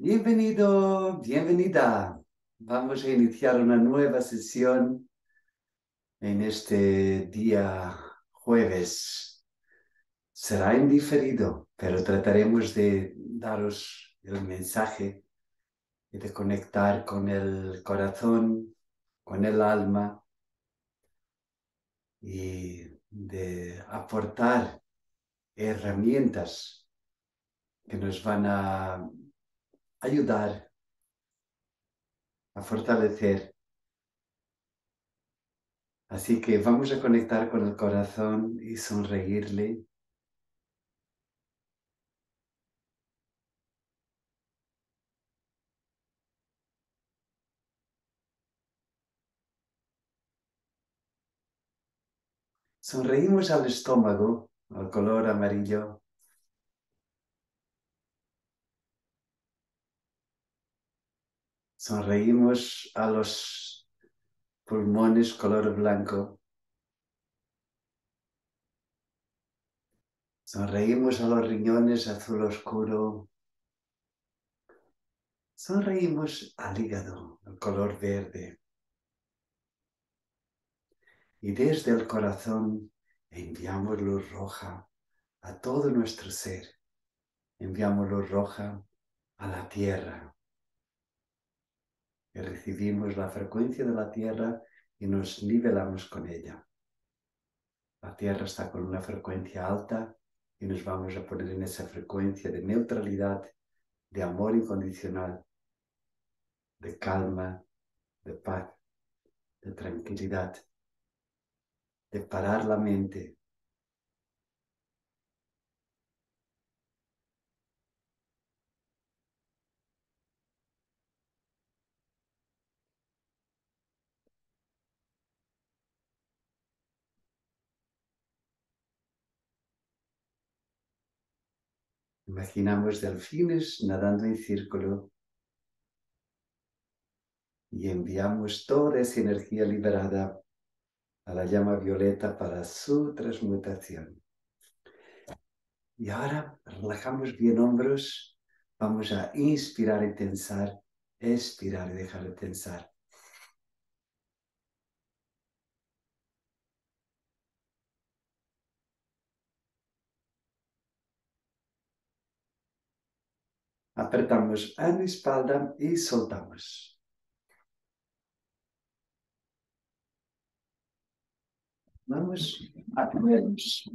Bienvenido, bienvenida. Vamos a iniciar una nueva sesión en este día jueves. Será indiferido, pero trataremos de daros el mensaje y de conectar con el corazón, con el alma y de aportar herramientas que nos van a ayudar a fortalecer. Así que vamos a conectar con el corazón y sonreírle. Sonreímos al estómago, al color amarillo. Sonreímos a los pulmones color blanco. Sonreímos a los riñones azul oscuro. Sonreímos al hígado, color verde. Y desde el corazón enviamos luz roja a todo nuestro ser. Enviamos luz roja a la tierra, recibimos la frecuencia de la Tierra y nos nivelamos con ella. La Tierra está con una frecuencia alta y nos vamos a poner en esa frecuencia de neutralidad, de amor incondicional, de calma, de paz, de tranquilidad, de parar la mente, Imaginamos delfines nadando en círculo y enviamos toda esa energía liberada a la llama violeta para su transmutación. Y ahora relajamos bien hombros, vamos a inspirar y tensar, expirar y dejar de tensar. Apretamos a la espalda y soltamos. Vamos a ponernos.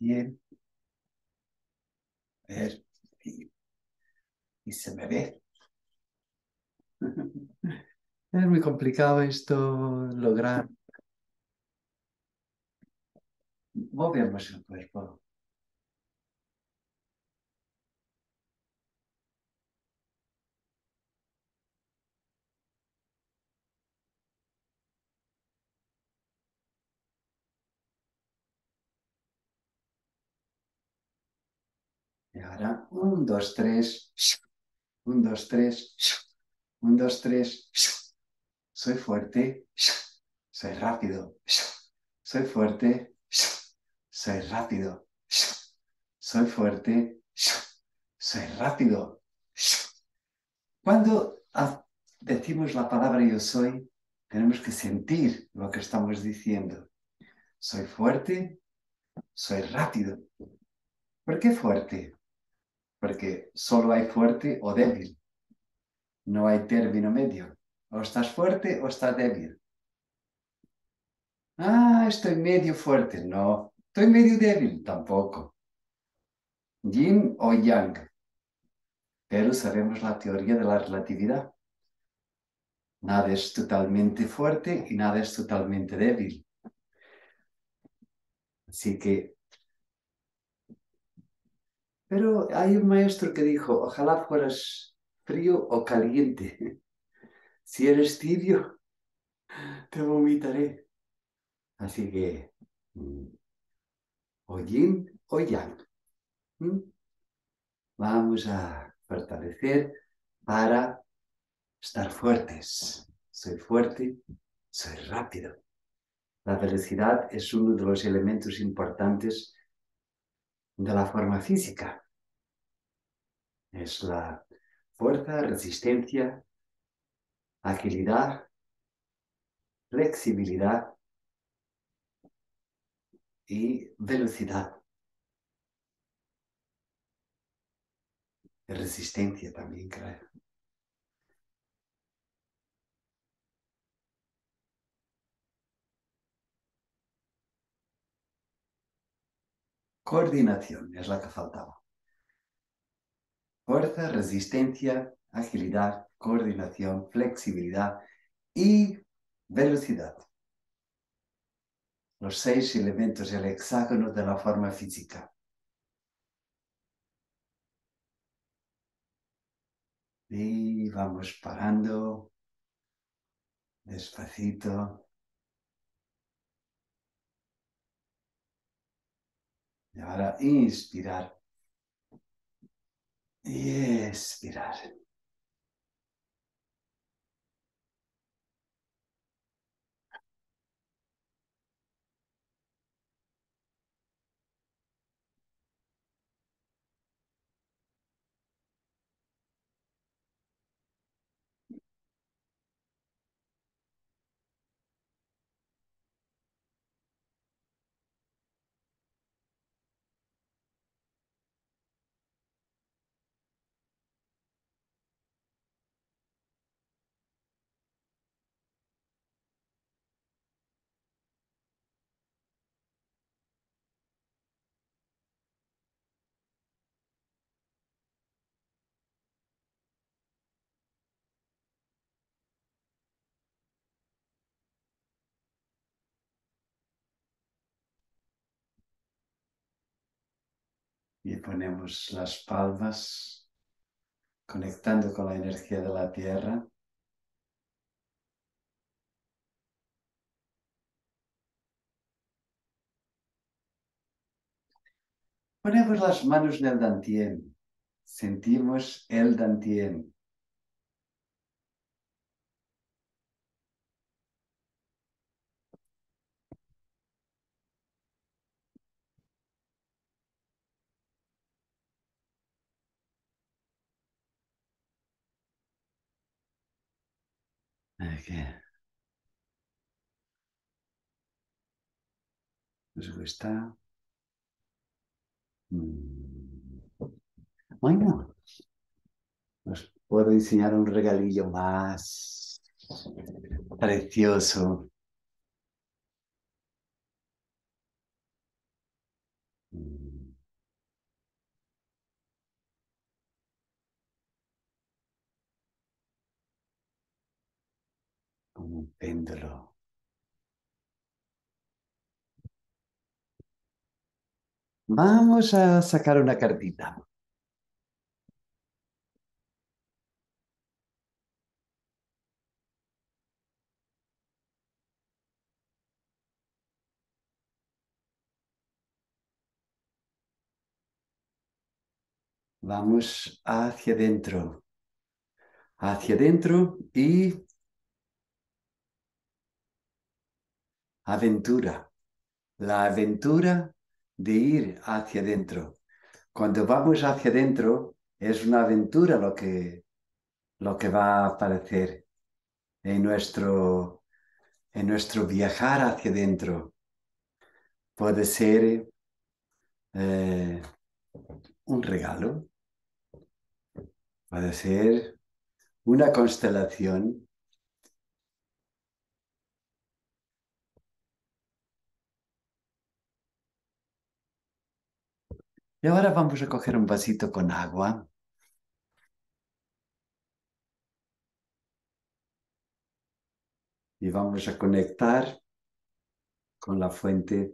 Bien. A ver. Y, se me ve. Es muy complicado esto lograr. Movemos el cuerpo. Ahora, un, dos, tres, un, dos, tres, un, dos, tres, soy fuerte, soy rápido, soy fuerte, soy rápido, soy fuerte, soy rápido. Cuando decimos la palabra yo soy, tenemos que sentir lo que estamos diciendo. Soy fuerte, soy rápido. ¿Por qué fuerte? Porque solo hay fuerte o débil. No hay término medio. O estás fuerte o estás débil. Ah, estoy medio fuerte. No, estoy medio débil. Tampoco. Yin o yang. Pero sabemos la teoría de la relatividad. Nada es totalmente fuerte y nada es totalmente débil. Así que pero hay un maestro que dijo, ojalá fueras frío o caliente. Si eres tibio, te vomitaré. Así que, mm, o yin o yang. Vamos a fortalecer para estar fuertes. Soy fuerte, soy rápido. La velocidad es uno de los elementos importantes de la forma física. Es la fuerza, resistencia, agilidad, flexibilidad y velocidad. Resistencia también, creo. Coordinación es la que faltaba. Fuerza, resistencia, agilidad, coordinación, flexibilidad y velocidad. Los seis elementos del hexágono de la forma física. Y vamos parando despacito. Y ahora inspirar y expirar. Y ponemos las palmas conectando con la energía de la tierra. Ponemos las manos en el dantien. Sentimos el dantien. Okay. ¿Os gusta? Mm. Bueno, os puedo enseñar un regalillo más precioso. Un. Vamos a sacar una cartita. Vamos hacia adentro. Hacia adentro y aventura. La aventura de ir hacia adentro. Cuando vamos hacia adentro, es una aventura lo que, lo que va a aparecer en nuestro, en nuestro viajar hacia adentro. Puede ser eh, un regalo, puede ser una constelación, Y ahora vamos a coger un vasito con agua. Y vamos a conectar con la fuente.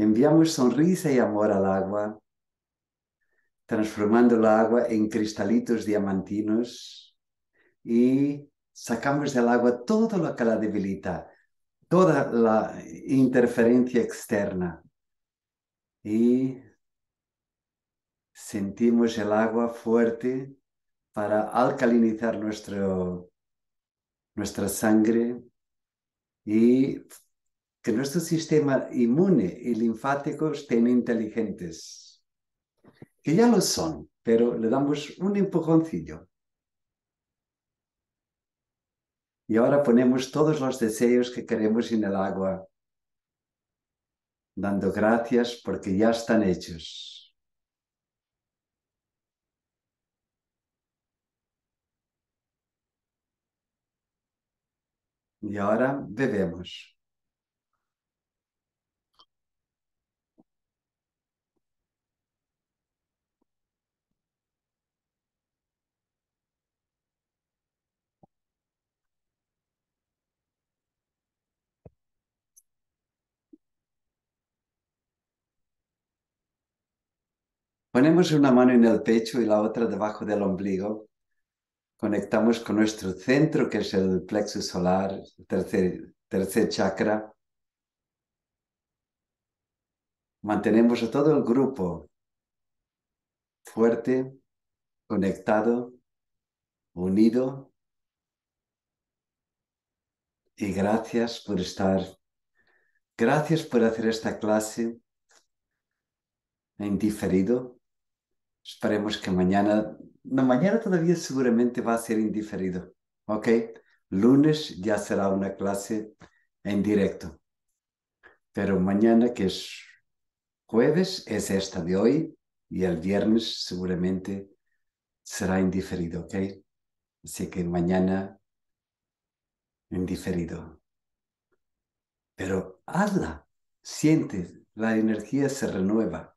Enviamos sonrisa y amor al agua, transformando el agua en cristalitos diamantinos y sacamos del agua todo lo que la debilita, toda la interferencia externa. Y sentimos el agua fuerte para alcalinizar nuestro, nuestra sangre y que nuestro sistema inmune y linfático estén inteligentes, que ya lo son, pero le damos un empujoncillo. Y ahora ponemos todos los deseos que queremos en el agua, dando gracias porque ya están hechos. Y ahora bebemos. Ponemos una mano en el pecho y la otra debajo del ombligo. Conectamos con nuestro centro, que es el plexo solar, tercer, tercer chakra. Mantenemos a todo el grupo fuerte, conectado, unido. Y gracias por estar. Gracias por hacer esta clase en diferido. Esperemos que mañana, no, mañana todavía seguramente va a ser indiferido, ¿ok? Lunes ya será una clase en directo, pero mañana que es jueves es esta de hoy y el viernes seguramente será indiferido, ¿ok? Así que mañana en diferido. Pero hazla, siente, la energía se renueva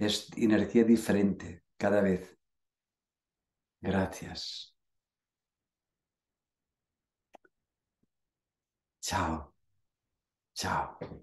es energía diferente cada vez. Gracias. Chao. Chao.